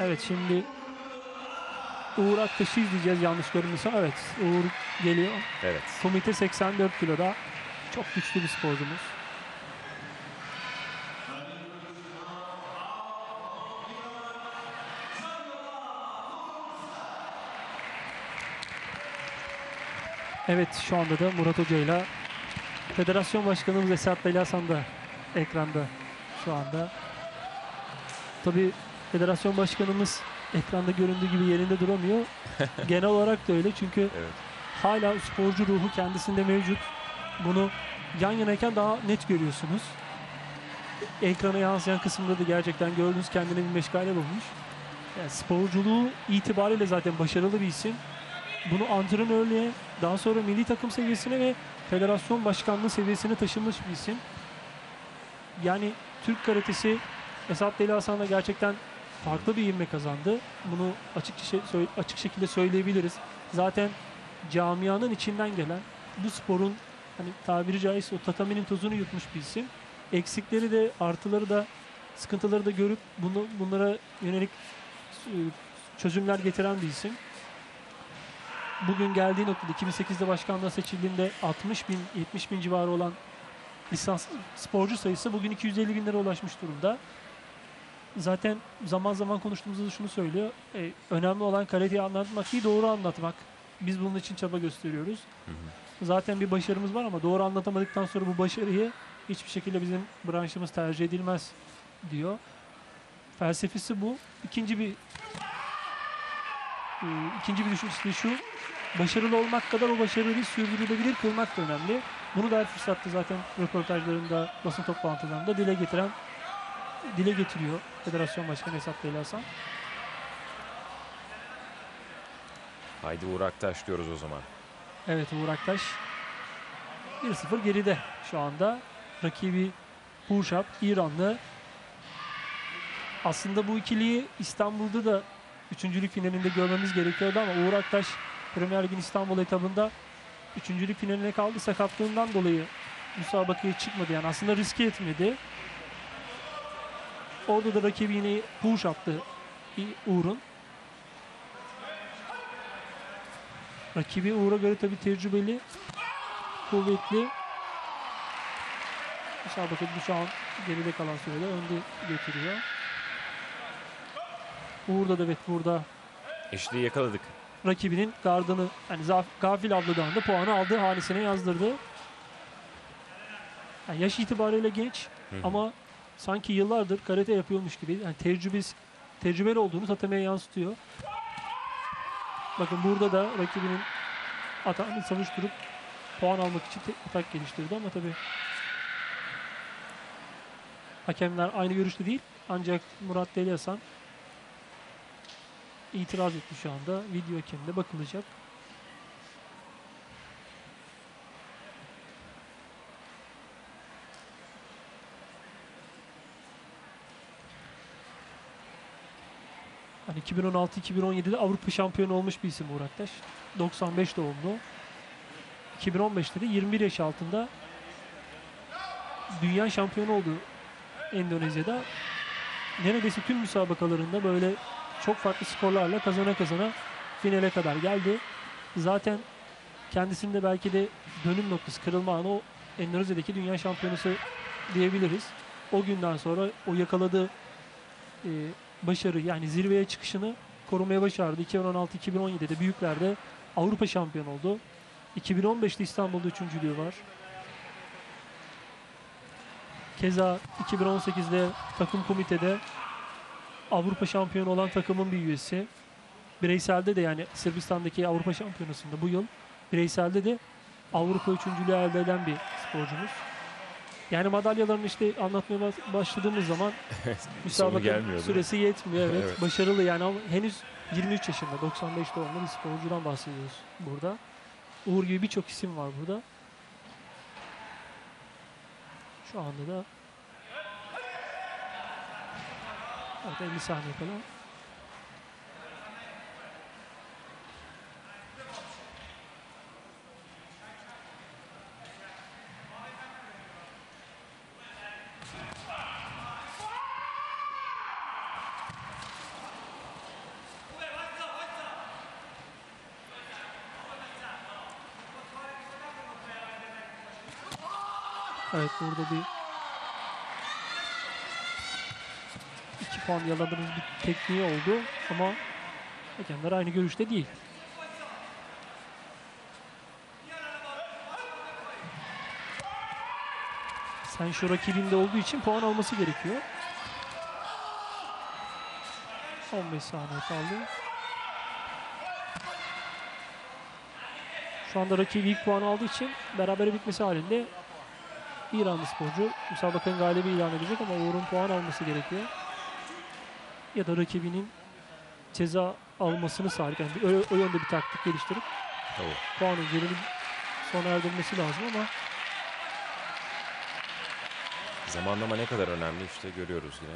Evet şimdi Uğur Aktaş'ı izleyeceğiz yanlış görünmüşse. Evet Uğur geliyor. Evet. Komite 84 kiloda. Çok güçlü bir sporcumuz. Evet şu anda da Murat Hoca ile Federasyon Başkanımız Esat Belasan da ekranda şu anda. Tabii Federasyon Başkanımız ekranda göründüğü gibi yerinde duramıyor. Genel olarak da öyle çünkü Evet. hala sporcu ruhu kendisinde mevcut. Bunu yan yanayken daha net görüyorsunuz. Ekrana yansıyan kısımda da gerçekten gördüğünüz kendine bir meşgale bulmuş. Yani sporculuğu itibariyle zaten başarılı bir isim. Bunu antrenörlüğe, daha sonra milli takım seviyesine ve federasyon başkanlığı seviyesine taşımış bir isim. Yani Türk karatesi Esat Deli Hasan'la gerçekten farklı bir ivme kazandı. Bunu açık, açık şekilde söyleyebiliriz. Zaten camianın içinden gelen bu sporun hani tabiri caizse o tataminin tozunu yutmuş bir isim. Eksikleri de artıları da sıkıntıları da görüp bunu bunlara yönelik e, çözümler getiren bir isim. Bugün geldiği noktada 2008'de başkanlığa seçildiğinde 60 bin 70 bin civarı olan lisans sporcu sayısı bugün 250 binlere ulaşmış durumda. Zaten zaman zaman konuştuğumuzda da şunu söylüyor. e, önemli olan karateyi anlatmak değil doğru anlatmak. Biz bunun için çaba gösteriyoruz. Hı hı. Zaten bir başarımız var ama doğru anlatamadıktan sonra bu başarıyı hiçbir şekilde bizim branşımız tercih edilmez diyor. Felsefesi bu. İkinci bir e, ikinci bir düşüncesi de şu. Başarılı olmak kadar o başarıyı sürdürülebilir kılmak da önemli. Bunu da her fırsatta zaten röportajlarında, basın toplantılarında dile getiren dile getiriyor Federasyon Başkanı Esat Beyli Hasan. Haydi Uğur Aktaş diyoruz o zaman. Evet Uğur Aktaş 1-0 geride şu anda. Rakibi Purşap, İranlı. Aslında bu ikiliyi İstanbul'da da üçüncülük finalinde görmemiz gerekiyordu ama Uğur Aktaş Premier Lig'in İstanbul etabında üçüncülük finaline kaldı. Sakatlığından dolayı müsabakaya çıkmadı. Yani aslında riske etmedi. Orada da rakibi yine Purşap'tı Uğur'un. Rakibi Uğur'a göre tabii tecrübeli, kuvvetli. Müsabakada şu an geride kalan sürede önde götürüyor. Uğur'da da evet burada Eşliği yakaladık. rakibinin gardını yani zaf- gafil avladığında puanı aldığı hanesine yazdırdı. Yani yaş itibariyle genç Hı hı. ama sanki yıllardır karate yapıyormuş gibi yani tecrübesi tecrübeli olduğunu tatamaya yansıtıyor. Bakın burada da rakibinin atağını savuşturup puan almak için atak geliştirdi ama tabi hakemler aynı görüşte değil. Ancak Murat Deli Hasan itiraz etti şu anda. Video hakemde bakılacak. Hani 2016-2017'de Avrupa şampiyonu olmuş bir isim Uğur Aktaş. 95 doğumlu. 2015'te de 21 yaş altında dünya şampiyonu oldu Endonezya'da. Neredeyse tüm müsabakalarında böyle çok farklı skorlarla kazana kazana finale kadar geldi. Zaten kendisinde belki de dönüm noktası, kırılma anı o Endonezya'daki dünya şampiyonası diyebiliriz. O günden sonra o yakaladığı e, başarı yani zirveye çıkışını korumaya başardı. 2016-2017'de büyüklerde Avrupa şampiyonu oldu. 2015'te İstanbul'da üçüncülüğü var. Keza 2018'de takım komitede Avrupa şampiyonu olan takımın bir üyesi. Bireyselde de yani Sırbistan'daki Avrupa şampiyonasında bu yıl bireyselde de Avrupa üçüncülüğü elde eden bir sporcumuz. Yani madalyalarını işte anlatmaya başladığımız zaman müsabaka süresi yetmiyor evet. Evet. Başarılı yani ama henüz 23 yaşında 95 doğumlu bir sporcudan bahsediyoruz burada. Uğur gibi birçok isim var burada. Şu anda da Evet 50 saniye kala. Evet burada bir iki puan yaladığımız bir tekniği oldu ama hakemler aynı görüşte değil. Sen şu rakibinde olduğu için puan alması gerekiyor. 15 saniye kaldı. Şu anda rakibi ilk puan aldığı için berabere bitmesi halinde İranlı sporcu müsabakanın galibi ilan edecek ama Uğur'un puan alması gerekiyor. Ya da rakibinin ceza almasını sağlayıp yani bir- o, o yönde bir taktik geliştirip Tabii. puan özelini sona erdirmesi lazım ama Zamanlama ne kadar önemli işte görüyoruz yine.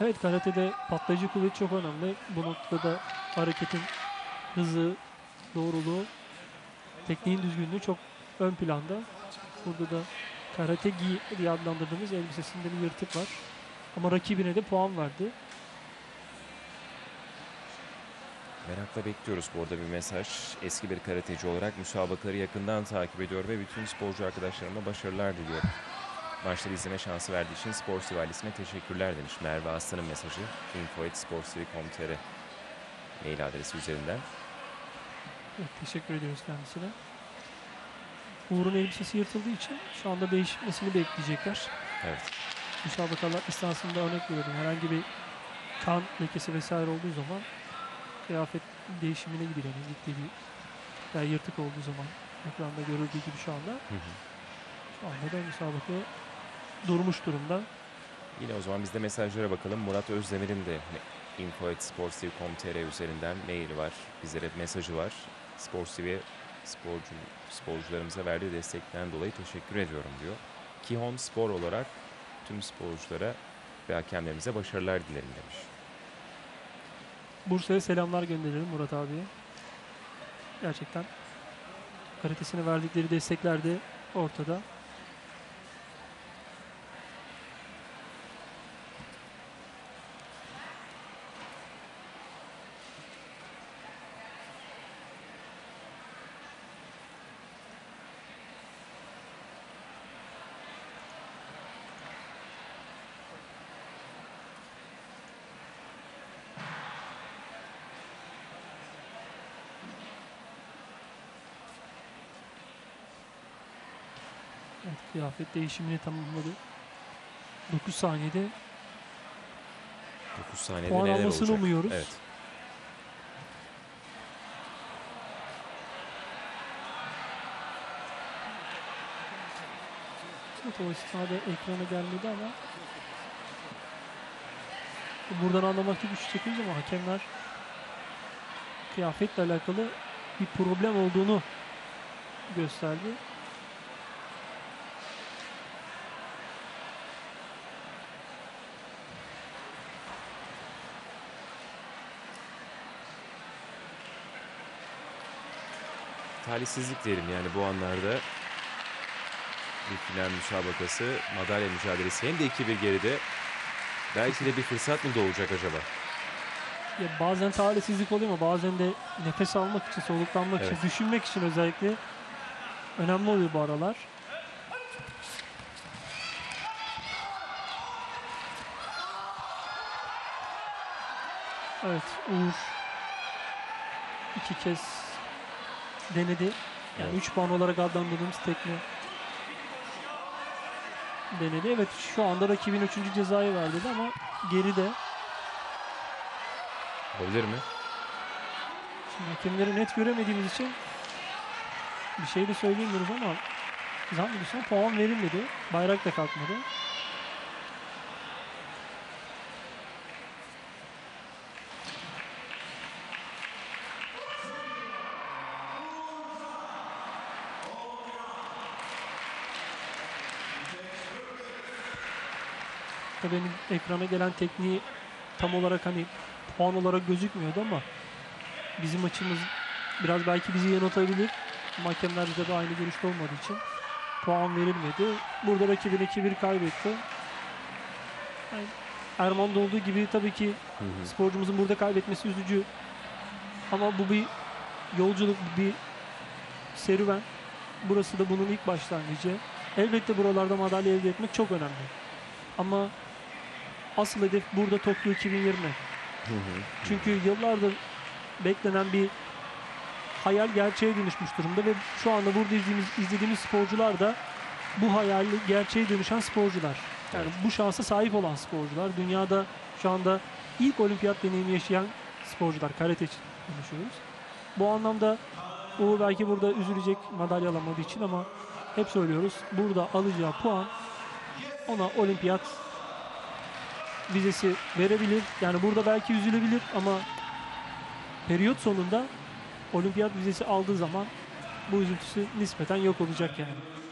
evet karatede patlayıcı kuvvet çok önemli. Bu noktada hareketin hızı, doğruluğu, tekniğin düzgünlüğü çok ön planda. Burada da karate gi diye adlandırdığımız elbisesinde bir yırtık var. Ama rakibine de puan verdi. Merakla bekliyoruz bu arada bir mesaj. Eski bir karateci olarak müsabakaları yakından takip ediyor ve bütün sporcu arkadaşlarıma başarılar diliyor. Maçları izleme şansı verdiği için Spor TV ailesine teşekkürler demiş Merve Aslan'ın mesajı. info.sportv.com.tr mail adresi üzerinden. Evet, teşekkür ediyoruz kendisine. Uğur'un elbisesi yırtıldığı için şu anda değişmesini bekleyecekler. Evet. Müsabakalar esnasında örnek veriyorum. Herhangi bir kan lekesi vesaire olduğu zaman kıyafet değişimine gidiyor. Yani gittiği bir veya yırtık olduğu zaman ekranda görüldüğü gibi şu anda. Hı hı. Şu anda da müsabaka durmuş durumda. Yine o zaman biz de mesajlara bakalım. Murat Özdemir'in de info.sportv.com.tr üzerinden maili var. Bizlere mesajı var. Sports TV sporcu, sporcularımıza verdiği destekten dolayı teşekkür ediyorum diyor. Kihon Spor olarak tüm sporculara ve hakemlerimize başarılar dilerim demiş. Bursa'ya selamlar gönderelim Murat abiye. Gerçekten karatesine verdikleri destekler de ortada. Evet, kıyafet değişimini tamamladı. 9 saniyede 9 saniyede puan neler almasını olacak? umuyoruz. Evet. Evet, o esnada ekrana gelmedi ama buradan anlamakta güç çekiyoruz ama hakemler kıyafetle alakalı bir problem olduğunu gösterdi. Talihsizlik diyelim yani bu anlarda bir final müsabakası, madalya mücadelesi hem de 2-1 geride. Belki de bir fırsat mı doğacak acaba? Ya bazen talihsizlik oluyor ama bazen de nefes almak için, soluklanmak Evet. için, düşünmek için özellikle önemli oluyor bu aralar. Evet, Uğur iki kez denedi. Yani Evet. 3 puan olarak adlandırdığımız tekne denedi. Evet şu anda rakibin 3. cezayı verdi ama geride. Olabilir mi? Şimdi hakemleri net göremediğimiz için bir şey de söyleyemiyoruz ama zannediyorsam puan verilmedi. Bayrak da kalkmadı. Benim ekrana gelen tekniği tam olarak hani puan olarak gözükmüyordu ama bizim açımız biraz belki bizi yanıltabilir. Hakemler bize de aynı görüşte olmadığı için puan verilmedi. Burada rakibin 2-1 kaybetti. Yani Erman'da olduğu gibi tabii ki Hı hı. sporcumuzun burada kaybetmesi üzücü. Ama bu bir yolculuk, bir serüven. burası da bunun ilk başlangıcı. Elbette buralarda madalya elde etmek çok önemli. Ama asıl hedef burada Tokyo 2020. Çünkü yıllardır beklenen bir hayal gerçeğe dönüşmüş durumda ve şu anda burada izlediğimiz, izlediğimiz sporcular da bu hayali gerçeğe dönüşen sporcular. Yani Evet. bu şansa sahip olan sporcular. Dünyada şu anda ilk olimpiyat deneyimi yaşayan sporcular. Karate için konuşuyoruz. Bu anlamda Uğur belki burada üzülecek madalya alamadığı için ama hep söylüyoruz. Burada alacağı puan ona olimpiyat vizesi verebilir. Yani burada belki üzülebilir ama periyot sonunda olimpiyat vizesi aldığı zaman bu üzüntüsü nispeten yok olacak yani.